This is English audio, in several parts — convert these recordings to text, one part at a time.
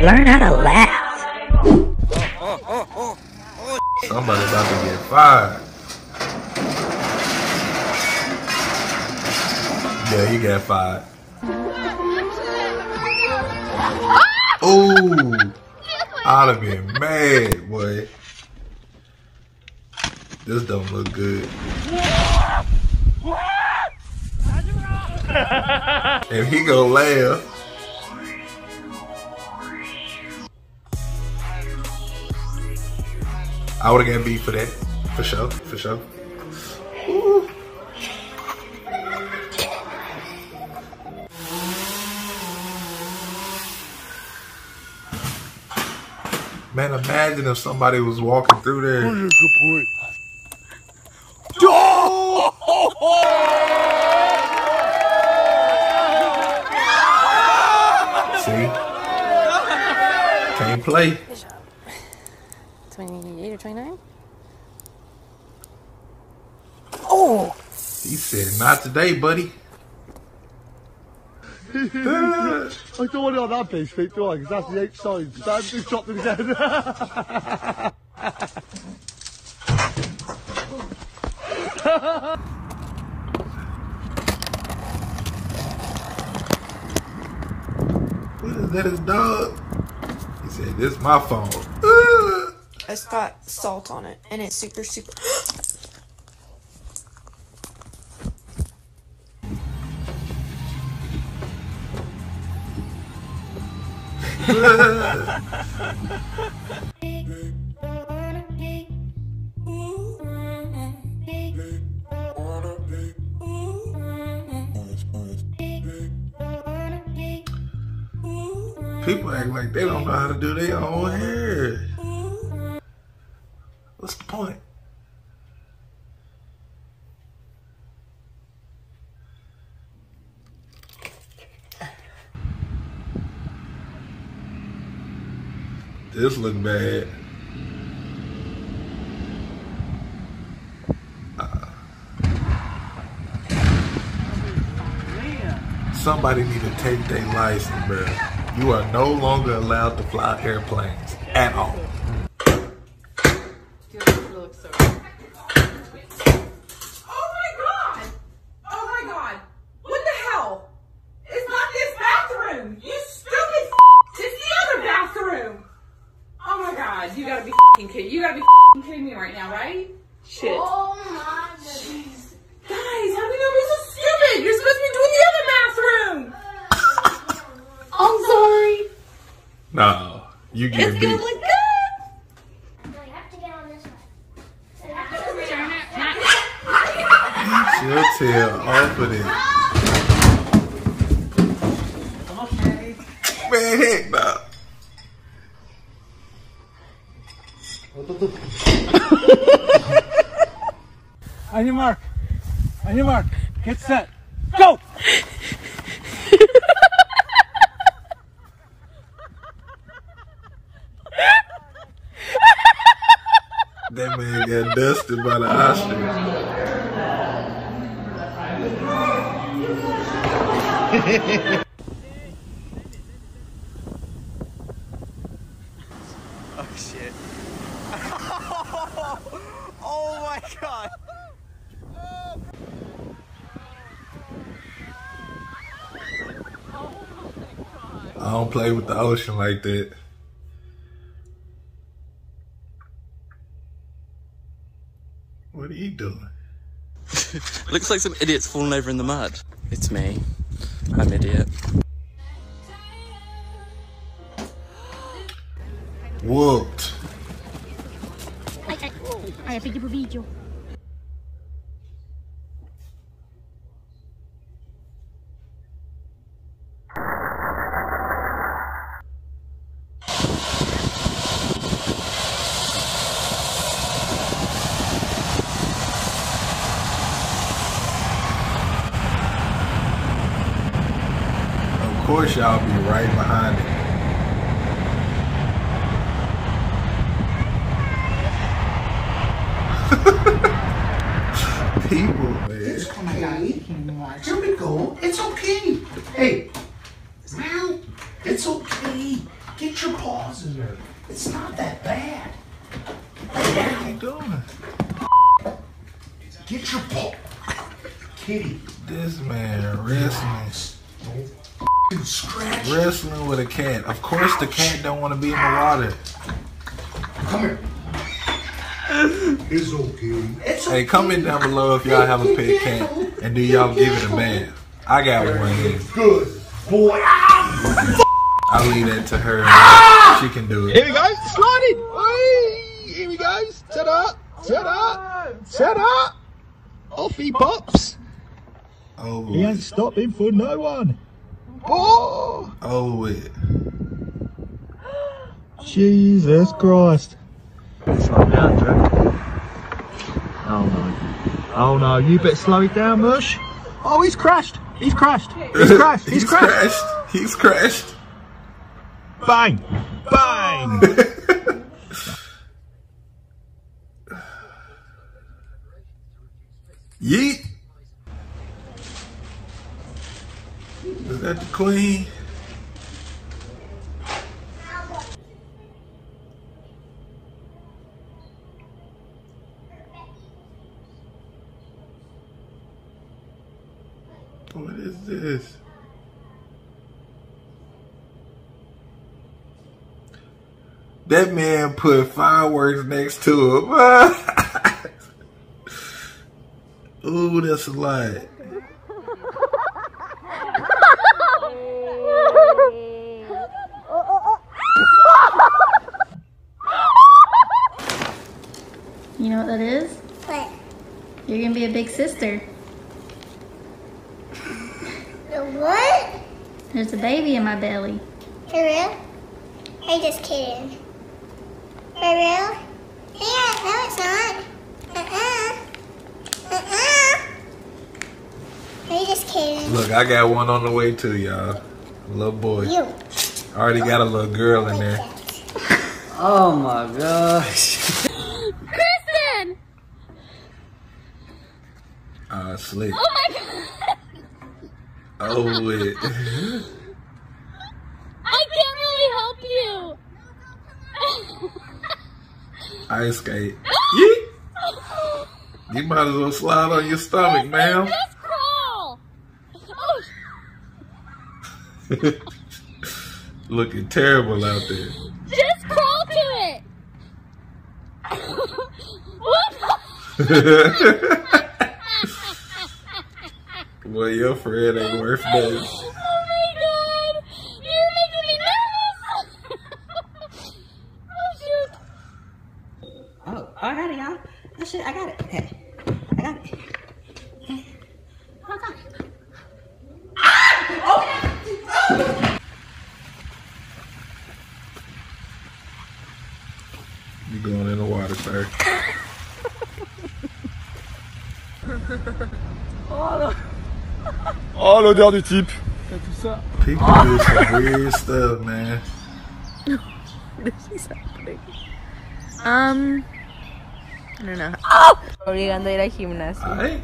Learn how to laugh. Somebody about to get fired. Yeah, he got fired. Ooh, I'd have been mad, boy. This don't look good. if he go laugh. I would have got beat for that. For sure. For sure. Ooh. Man, imagine if somebody was walking through there. good point. See? Can't play. 28 or 29? Oh! He said, not today, buddy. I don't want it on that base, mate, do I? Because that's the eight signs. That's just dropped in his head. What is that, his dog? He said, this is my phone. It's got salt on it, and it's super, super. People act like they don't know how to do their own hair. This look bad. Uh, Somebody need to take their license, bro. You are no longer allowed to fly airplanes at all. Oh my god! Oh my god! What the hell? It's not this bathroom! You stupid f- It's the other bathroom! Oh my god, you gotta be f***ing kidding. You gotta be f***ing kidding me right now, right? Shit. Oh my goodness. Guys, how can you be so stupid? You're supposed to be doing the other bathroom! I'm sorry. No, you get It's beat. gonna look good! No, you have to get on this one. She'll tell off of it. Man, heck no. On your mark. On your mark. Get set. Go! That man got dusted by the ostrich. Oh shit. oh my god. I don't play with the ocean like that. What doing? Looks like some idiot's fallen over in the mud. It's me. I'm idiot. Whooped. Pedi pro vídeo. Y'all be right behind it. People, man. Here we go. It's okay. Hey, well, it's okay. Get your paws in there. It's not that bad. What are you doing? Get your paw. Kitty, This man wrestling. don't scratch. Wrestling with a cat. Of course the cat don't want to be in the water. Come here. It's okay. It's Hey, comment down below if y'all have a pet cat and do y'all give it a bath. I got one here. good. Boy. I'll leave that to her. She can do it. Here we go, sliding. Whee! Here we go. Set up, set up, set up. Off he pops. Oh. He ain't stopping for no one. Oh, oh Over with. Jesus Christ. Slow down, Drew. Oh no. Oh no, you better slow it down, Mush. Oh, he's crashed. He's crashed. He's crashed. He's, He's crashed. crashed. He's crashed. Bang! Bang! Yeet. That queen? What is this? That man put fireworks next to him. Ooh, that's a lot. Know what that is? What? You're gonna be a big sister. The what? There's a baby in my belly. For real? I'm just kidding. For real? Yeah, no it's not. Uh-uh. Uh-uh. I'm just kidding. Look, I got one on the way too, y'all. Little boy. You. I already got a little girl in there. Oh my gosh. Ah, slick. Oh my god! Oh, wait. I can't really help you! Ice skate. Yeet. You might as well slide on your stomach, ma'am. Just crawl! Oh, Looking terrible out there. just crawl to it! what? Well, your friend ain't worth that. Oh my god! You're making me nervous! oh shoot! Oh, I got it, y'all. Oh shit, I got it. Okay. I got it. You going in the water, sir. Oh, l'odeur du type. People do some weird stuff, man. Um, I don't know. Obligando a ir al gimnasio. Alright.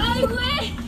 I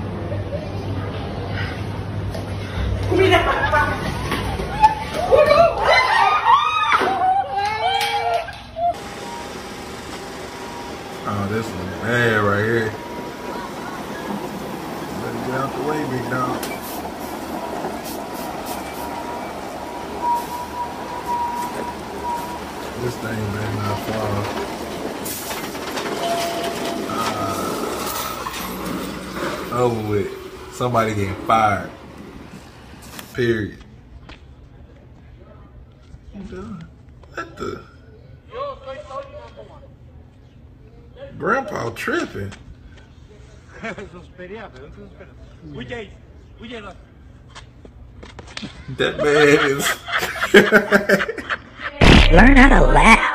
Oh, this one bad right here. Better get out the way, big dog. This thing better not fall. Ah. over with. Somebody getting fired. Period. You doing? What the? Grandpa tripping. That man is. Learn how to laugh.